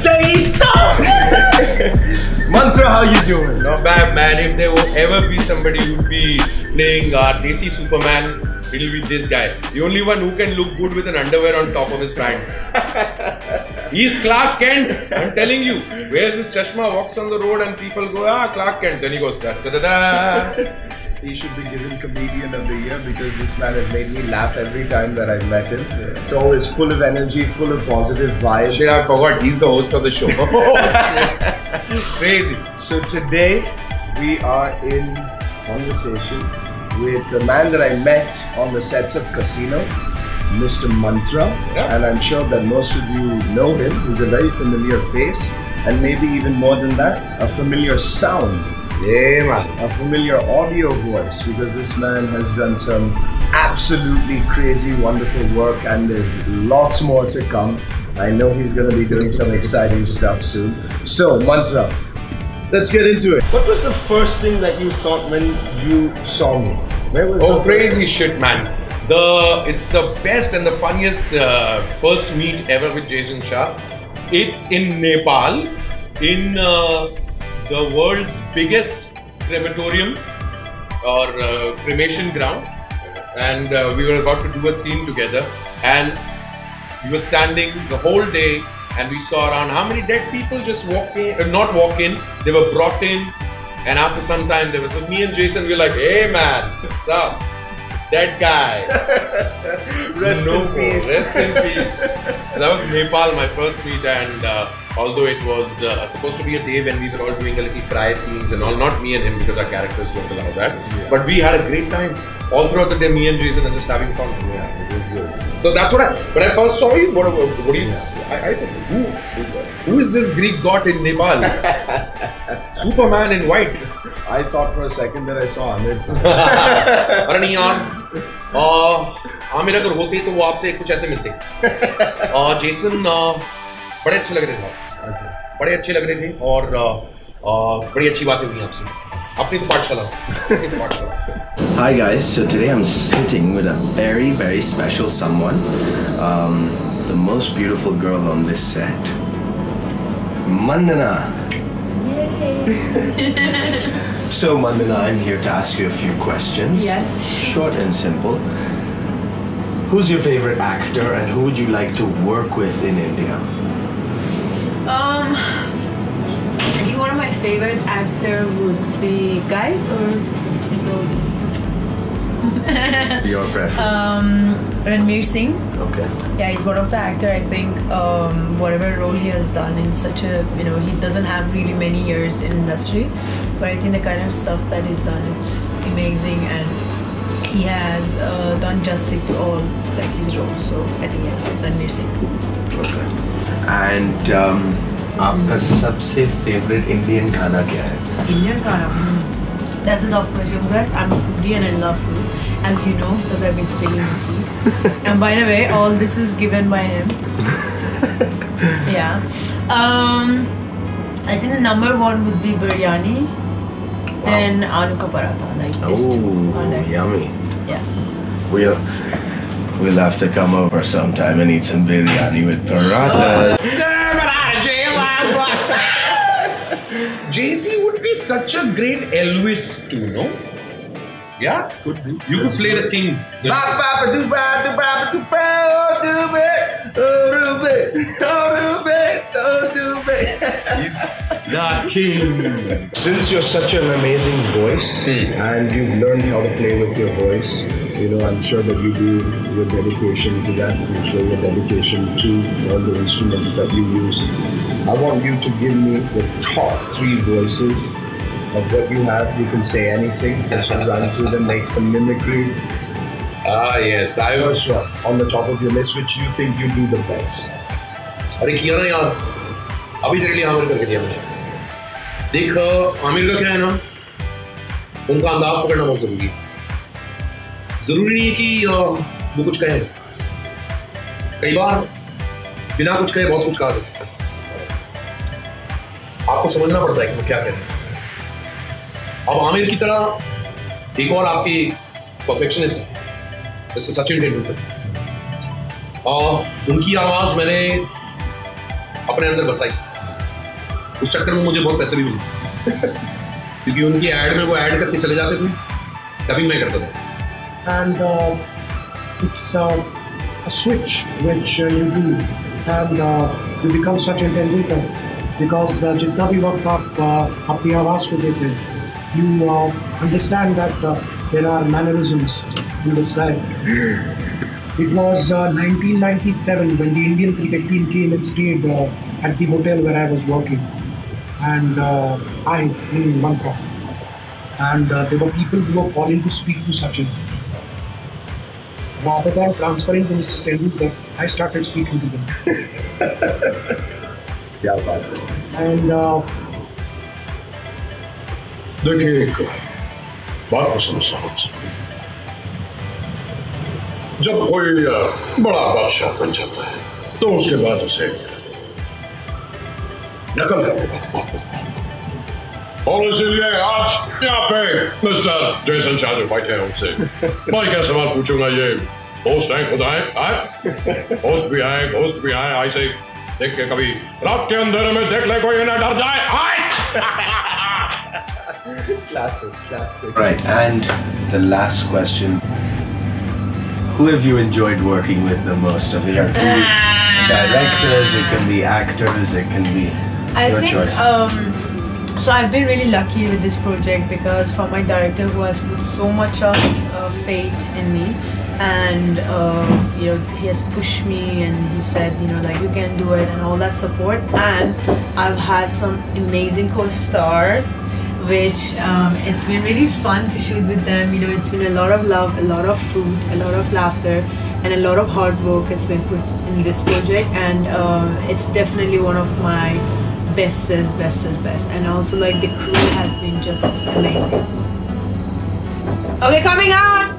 Jason! Mantra, how you doing? Not bad, man. If there will ever be somebody who'd be playing uh, Desi Superman, it'll be this guy. The only one who can look good with an underwear on top of his pants. He's Clark Kent. I'm telling you. Wears his chashma, walks on the road, and people go, ah, Clark Kent. Then he goes, da da da da. He should be given Comedian of the Year because this man has made me laugh every time that I've met him. It's always full of energy, full of positive vibes. Shit, I forgot. He's the host of the show. Crazy. So today we are in conversation with a man that I met on the sets of Casino, Mr. Mantra, Yeah. and I'm sure that most of you know him. He's a very familiar face, and maybe even more than that, a familiar sound, Yeah, man. a familiar audio voice, because this man has done some absolutely crazy, wonderful work, and there's lots more to come. I know he's going to be doing some exciting stuff soon. So, Mantra, let's get into it. What was the first thing that you thought when you saw me? Where was Oh, crazy shit, man. The it's the best and the funniest uh, first meet ever with Jason Shah. It's in Nepal, in uh, the world's biggest crematorium or uh, cremation ground, and uh, we were about to do a scene together, and we were standing the whole day, and we saw around how many dead people just walk in, uh, not walk in, they were brought in, and after some time, there was so me and Jason. We were like, "Hey, man, what's up?" That guy. rest no in peace. Rest in peace. So that was Nepal, my first meet, and uh, although it was uh, supposed to be a day when we were all doing a little cry scenes and all, not me and him because our characters don't allow that, yeah. but we had a great time all throughout the day, me and Jason and just having fun. Yeah, it was good. So that's what I. When I first saw you, what, what, do you? Yeah. I, I said, who, who is this Greek god in Nepal? Superman in white. I thought for a second that I saw Amit. Running on. Aamir अगर होते तो वो आपसे कुछ ऐसे मिलते आ, Jason आ, बड़े अच्छे लग रहे थे। बड़े अच्छे लग रहे थे और आ, आ, बड़ी अच्छी बातें हुई आपसे तो अपनी तो पाठशाला Hi guys, so today I'm sitting with a very, very special someone. Um, the most beautiful girl on this set. Mandana. So Mandana, I'm here to ask you a few questions. Yes. Short and simple. Who's your favorite actor and who would you like to work with in India? Um, I think one of my favorite actor would be guys or girls. Your preference. Um, Ranveer Singh. okay. Yeah, he's one of the actor. I think um, whatever role he has done in such a you know he doesn't have really many years in industry, but I think the kind of stuff that he's done it's amazing and he has uh, done justice to all like his roles. So I think yeah, Ranveer Singh. Okay. And um, आपका सबसे favorite Indian खाना क्या है? Indian Kana. Hmm. That's a tough question because I'm a foodie and I love food, as you know, because I've been stealing your food. and by the way, all this is given by him. yeah. Um, I think the number one would be biryani, then aloo ka paratha, like these two. Oh, are like- yummy. Yeah. We'll we'll have to come over sometime and eat some biryani with paratha. JC would be such a great Elvis too, no? Yeah, Could be. you could play the king. The- oh, do, be, oh, do, be, oh, do, be, oh, do, be. He's the king. Since you're such an amazing voice hmm. and you've learned how to play with your voice, you know, I'm sure that you do your dedication to that. You show your dedication to all the instruments that you use. I want you to give me the top three voices of what you have. You can say anything, just run through them, make some mimicry. Ah, yes, I was. First one, on the top of your list, which you think you do the best. अरे किया ना यार अभी तेरे लिए आमिर करके दिया मैंने देख आमिर का क्या है ना उनका अंदाज पकड़ना बहुत ज़रूरी है ज़रूरी नहीं है कि वो कुछ कहे कई बार बिना कुछ कहे बहुत कुछ कहा जा सकता है आपको समझना पड़ता है कि वो क्या कह रहे हैं अब आमिर की तरह एक और आपकी परफेक्शनिस्ट है जैसे सचिन तेंदुलकर और उनकी आवाज़ मैंने अपने अंदर बसाई। उस चक्कर में मुझे बहुत पैसे भी मिले। क्योंकि उनकी एड में वो ऐड करके चले जाते थे तभी मैं करता था। Which uh, you do. And uh, you become such a Tendulkar because uh, जितना भी वक्त आप uh, अपनी आवाज़ को देते हैं you uh, understand that uh, there are mannerisms in this guy. It was uh, 1997 when the Indian cricket team came and stayed uh, at the hotel where I was working, and uh, I in Mantra, and there were people who were calling to speak to Sachin. Rather than transferring to Mr. Tendulkar, I started speaking to them. and देखिए एक बात को समझना मुझसे जब कोई बड़ा बादशाह बन जाता है तो उसके बाद उसे नकल करने का बहुत मिलता है। और इसीलिए आज यहाँ पे मिस्टर जयसन शाह जो बैठे हैं उनसे मैं क्या सवाल पूछूँगा, ये होस्ट हैं, खुद आए आए? होस्ट भी आए, होस्ट भी आए, ऐसे ही देख के कभी रात के अंधेरे में देख ले कोई ना डर जाए, आए! classic, classic. Right, and the last question. Who have you enjoyed working with the most of it? It can be directors, it can be actors, it can be I your think choice. um, so. I've been really lucky with this project because for my director who has put so much of uh, faith in me, and uh, you know he has pushed me and he said you know like you can do it and all that support. And I've had some amazing co-stars, which um, it's been really fun to shoot with them. You know it's been a lot of love, a lot of food, a lot of laughter. And a lot of hard work has been put in this project, and uh, it's definitely one of my best best best and also like the crew has been just amazing okay coming out